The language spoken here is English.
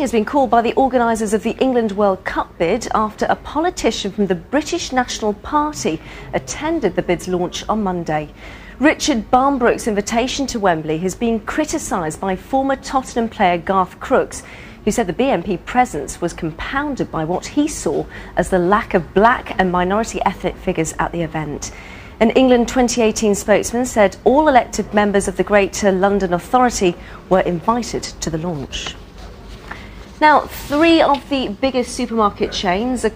has been called by the organisers of the England World Cup bid after a politician from the British National Party attended the bid's launch on Monday. Richard Barnbrook's invitation to Wembley has been criticised by former Tottenham player Garth Crooks, who said the BNP presence was compounded by what he saw as the lack of black and minority ethnic figures at the event. An England 2018 spokesman said all elected members of the Greater London Authority were invited to the launch. Now, three of the biggest supermarket chains are